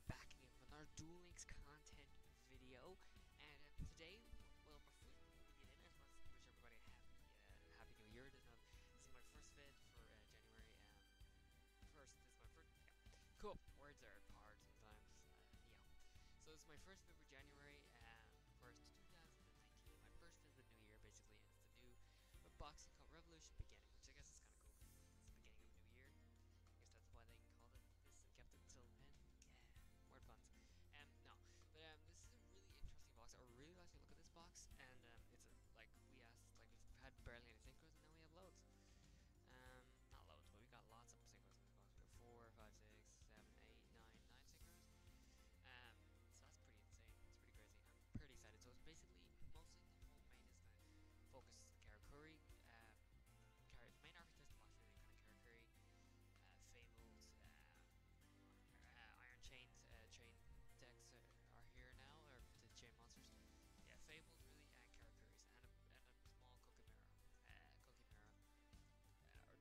get back in with another Duel Links content video, and uh, today, well, before we get in, I just to wish everybody a happy, uh, happy new year. This, is my first vid for uh, January um, 1st. This is my first, yeah. Cool, words are hard sometimes, uh, yeah. So this is my first vid for January um, 1st, 2019. My first vid of the new year, basically, and it's the new boxing called Revolution Begins.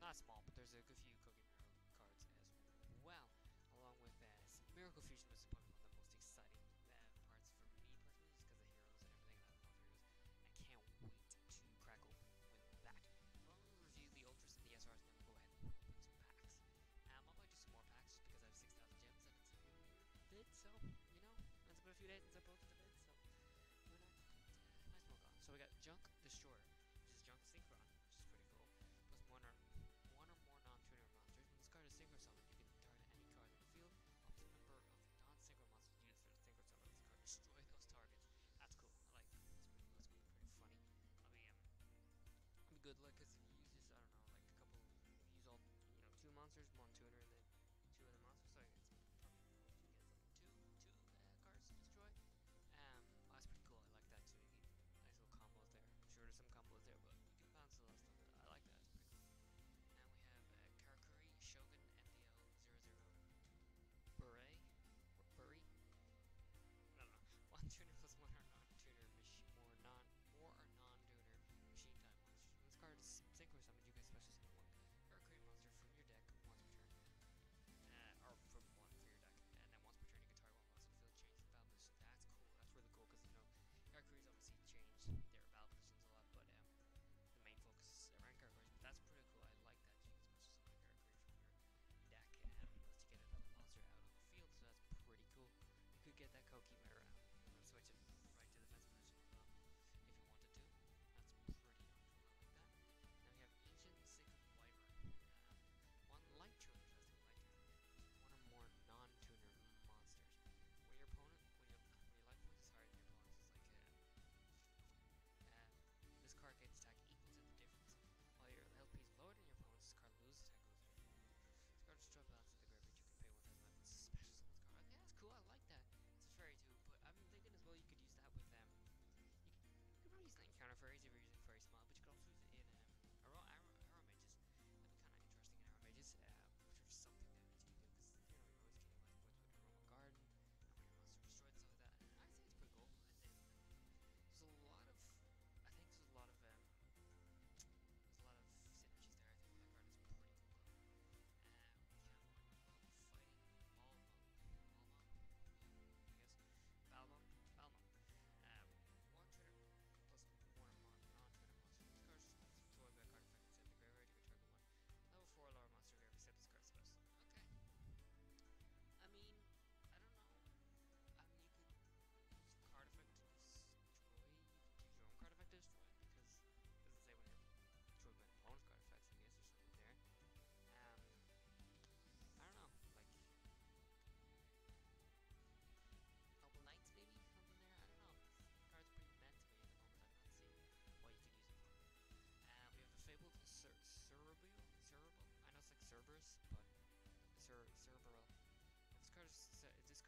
not small, but there's a good few Cookie Miracle cards as well. Along with that, Miracle Fusion was one of the most exciting uh, parts for me personally, just because of heroes and everything, and I love heroes. I can't wait to crack open with that. I'll review the Ultras and the SRs, and then we'll go ahead and open some packs. Um, I might do some more packs just because I have 6,000 gems and it's a bit, so, you know, it's been a few days since I posted the bit, so, why not? Nice one, gone. So we got Junk Destroyer.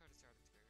Curtis Arctic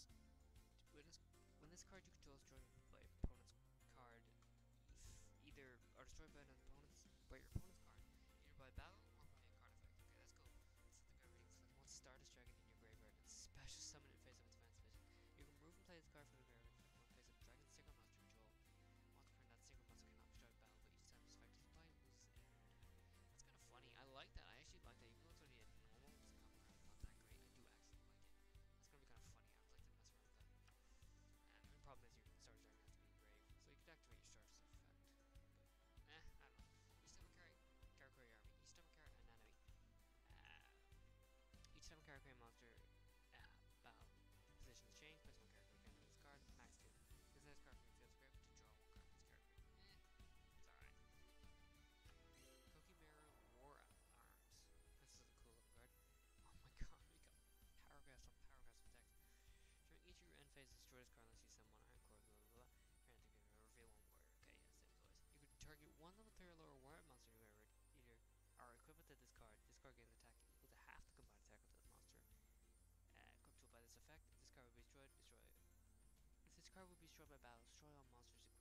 controllers. When this, when this card you control is destroyed by an opponent's card, either are destroyed by an opponent's by your opponent's card, either by battle or by a card effect. Okay, that's cool. That's something I reading. So once Star Destroyer Picard will be destroyed by battle, destroy all monsters,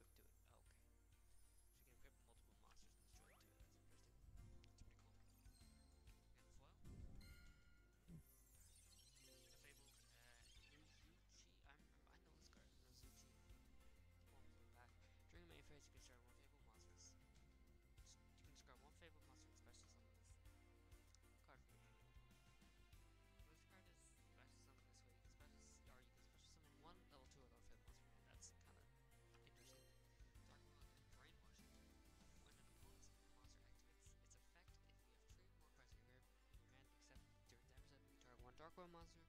Aquaman's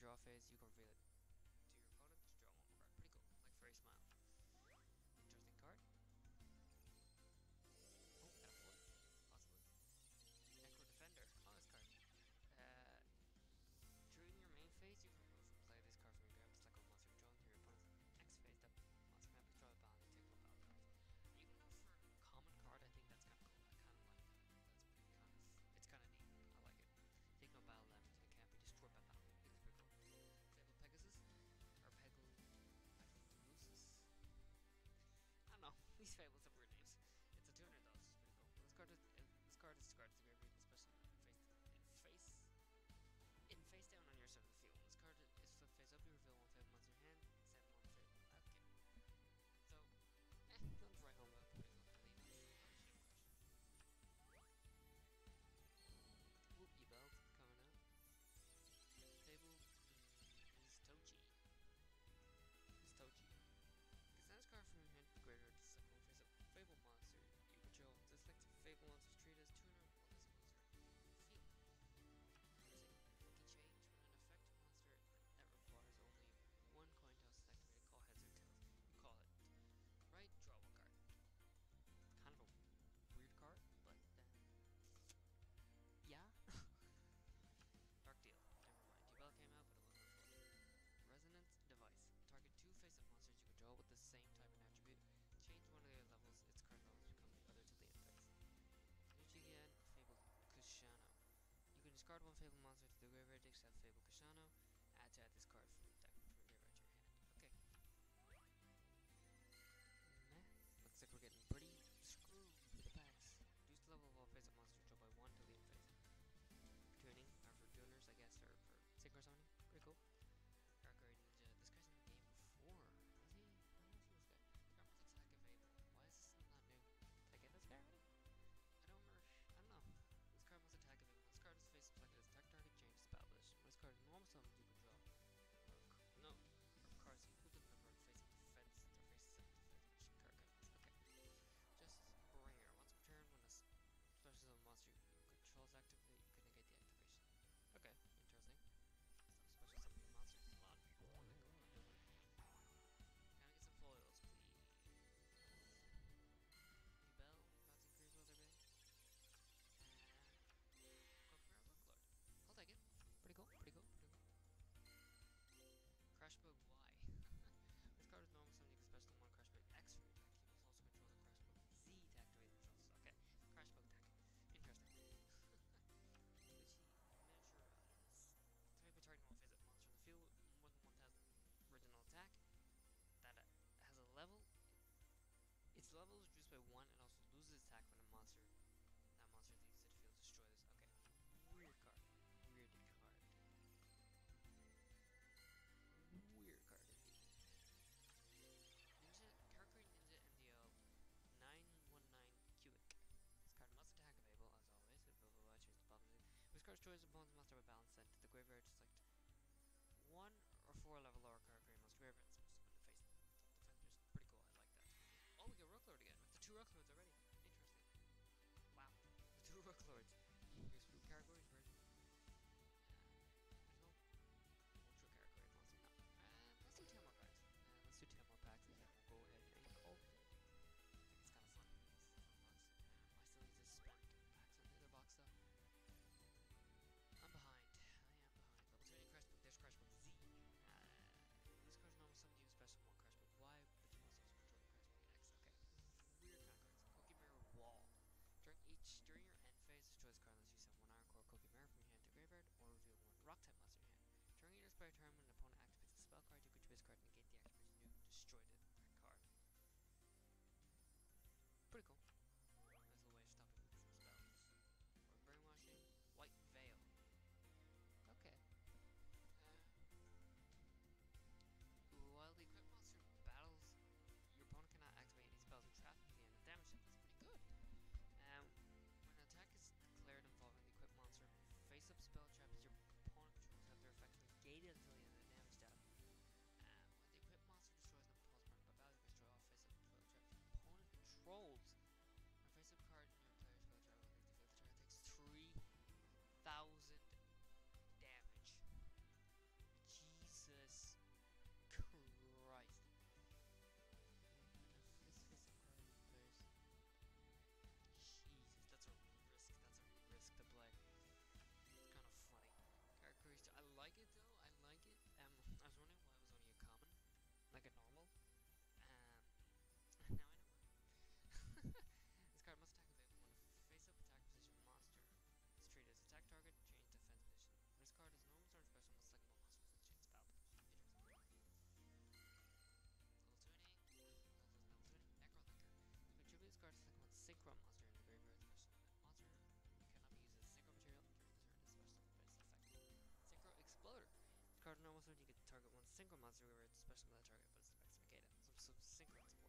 draw phase, you can reveal it. Gargano. Add to add this card First choice of Bones must have a balance set. to the graveyard to select one or four level lower card green must graveyard defenders. Pretty cool, I like that. Oh, we get Rook Lord again. With the two Rook Lords turn, when an opponent activates a spell card, you could negate the activation, destroy the card. Pretty cool. monster we were, especially on the target, but it's the maximum brigade. So, so synchronous.